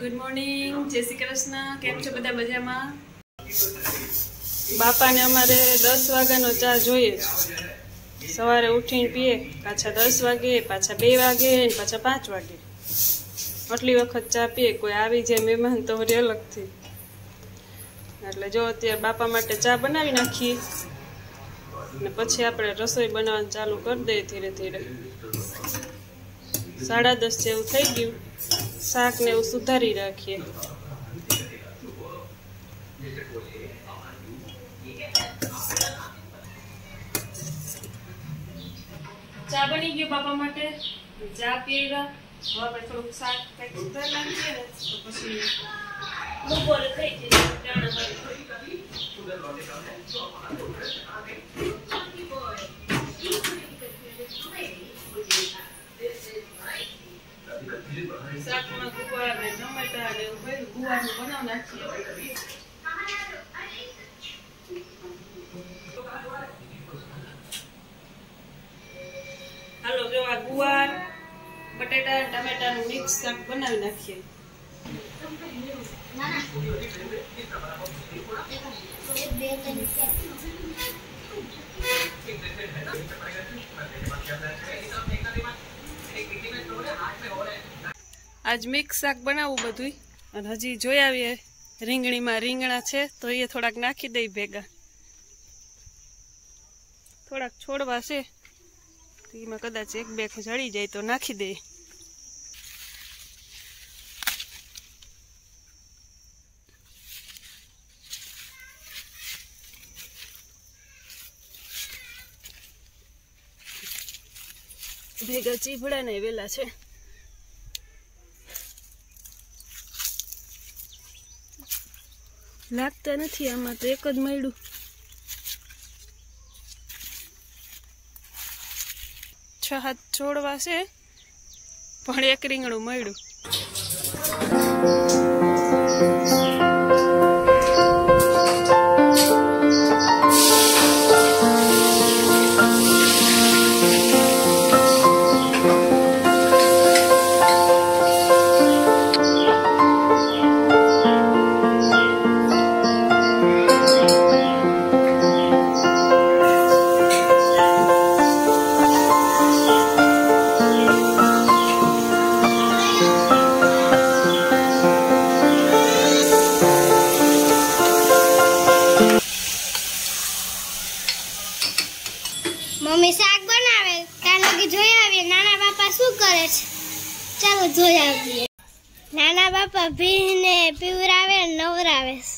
Good morning જય શ્રી કૃષ્ણ. કેમ છો બધા મજામાં? બાપાને અમારે દસ વાગ્યાનો ચા જોઈએ સવારે ઉઠીને પીએ, પાછા દસ વાગે, પાછા બે વાગે પાછા પાંચ વાગે. આટલી વખત ચા પીએ, કોઈ આવી જાય મહેમાન તો વળી અલગથી. એટલે જો અત્યારે બાપા માટે ચા બનાવી નાખીએ. ને પછી આપણે રસોઈ બનાવવાનું ચાલુ કરી દઈએ ધીરે ધીરે. સાડા દસ જેવું થઈ ગયું. શાક ને એવું સુધારી રાખીએ. ચા બની ગયો બાપા માટે? ચા પીવા હવે આપણે થોડુંક શાક કંઈક સુધારી નાખીએ ને, તો પછી બપોરે થઈ જાય. ને ને હાલો જો આ ગુવાર બટેટા અને ટમેટાનું મિક્સ શાક બનાવી નાખીએ. આજ મિક્સ શાક બનાવવું બધું અને હજી જોઈ આવીએ, રીંગણીમાં રીંગણા છે, તો એ થોડાક નાખી દઈ ભેગા. થોડાક છોડવા છે એમાં કદાચ એક બે જળી જાય તો નાખી દઈએ. ભેગા ચીભડા ને વેલા છે. લાગતા નથી, આમાં તો એક જ મળ્યું. છ હાથ છોડવા છે, પણ એક રીંગણું મળ્યું. મમ્મી શાક બનાવે ત્યાં લગી જોઈ આવીએ, નાના બાપા શું કરે છે? ચાલો જોઈ આવીએ. નાના બાપા ભીને પીવરાવે નવરાવે. છે.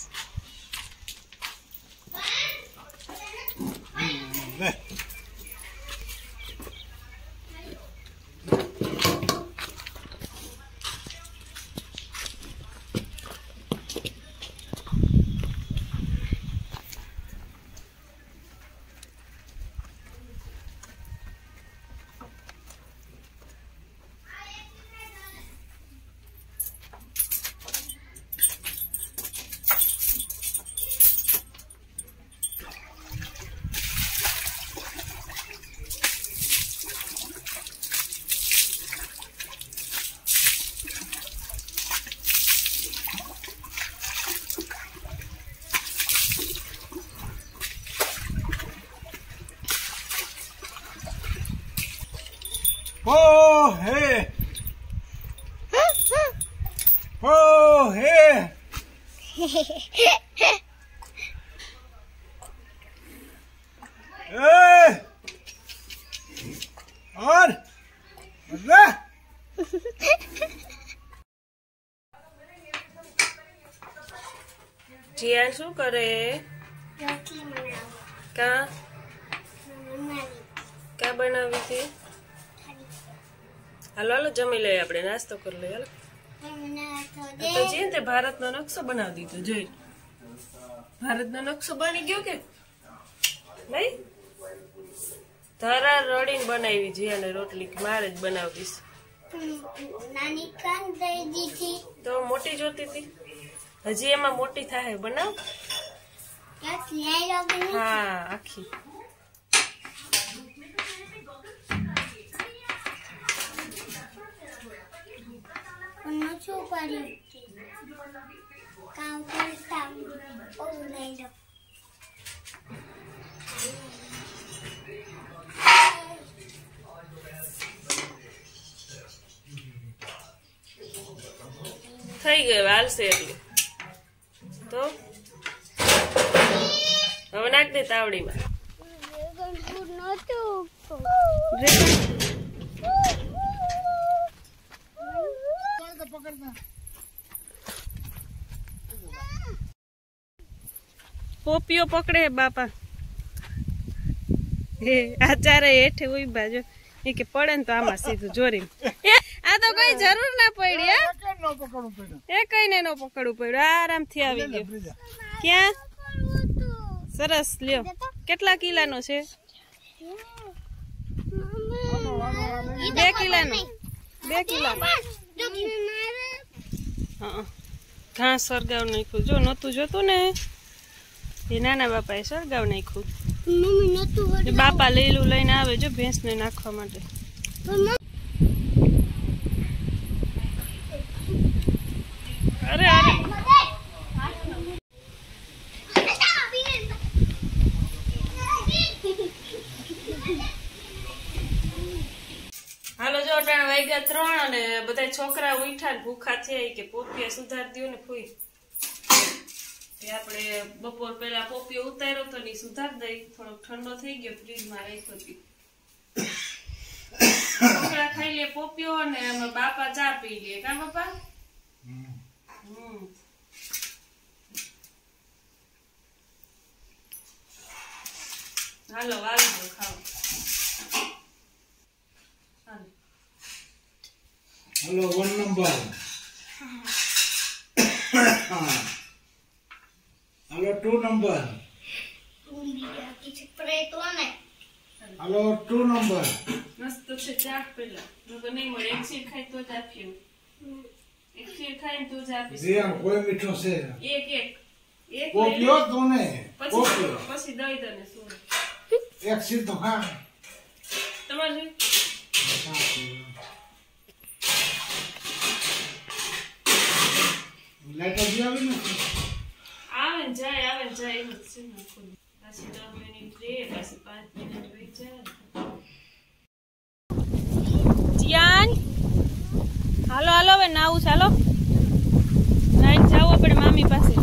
Oh, hey! Oh, hey! Hey! और अरे જીયા શું કરે રોટલી બનાવો કા મમ્મી કા બનાવી હતી હાલો હાલો જમી લઈએ આપણે નાસ્તો કરી લઈએ હાલો. તો જે તે ભારતનો નકશો બનાવી દીધો જોઈ. ભારતનો નકશો બની ગયો કે? નહીં? ધરા રડીને બનાવી છે અને રોટલી મારે જ દીધી. તો મોટી જોતી હતી? હજી એમાં મોટી થાય બનાવ? હા આખી. મચું પડ્યું કામ કરતા ઓલું લઈ લો થઈ ગયું હાલશે એટલે તો હવે નાખ દે તાવડીમાં પોપીઓ પકડે બાપા. હે આ ચારે હેઠે ઉઈ બાજુ એ કે પડે ને તો આમાં સીધું જોરી આ તો કઈ જરૂર ના પડી હે? એ કઈ ને નો પકડવું પડ્યું આરામથી આવી ગયો. ક્યાં? સરસ લ્યો. કેટલા કિલાનો છે? બે કિલાનો. બે કિલાનો. હા. ઘાસ સરગાવ નાખ્યું. જો નહોતું જોતું ને એ નાના બાપાએ સળગાવ નાખ્યું. બાપા લીલું લઈને આવે જો ભેંસને નાખવા માટે. અરે અરે હાલો જો અટાણે વાગ્યા ત્રણ અને બધા છોકરા ઉઠા ભૂખા થયા કે પોપિયા સુધાર દ્યો ને ફૂઈ. આપણે બપોર પહેલા પોપિયો ઉતાર્યો તો ની સુધાર દઈ થોડોક ઠંડો થઈ ગયો ફ્રીજમાં રાખ્યો હતી છોકરા ખાઈ લે પોપિયો ને અમે બાપા ચા પી લે. કા બાપા? હમ. હાલો વાલી દો ખાવ હાલો hello Hello, number number. Hello, two number. મસ્ત છે ચા પેલા. નકર નહીં મળે એક શીર ખાય તો જ આપ્યું એક શીર ખાય તો જ આપીશ કોઈ મીઠો છે. એક એક. એક. પછી દઈ દે શું એક સીધો હા તમારે જોઈ? લાઈટર બી આવી ને આવે ને જાય આવે ને જાય એવું જ છે ને આખું. પાછી દસ મિનિટ રે પાછી પાંચ મિનિટ વહી જાય જીયાન હાલો હાલો હવે નાવું છે હાલો નાઈને જાવું આપણે મામી પાસે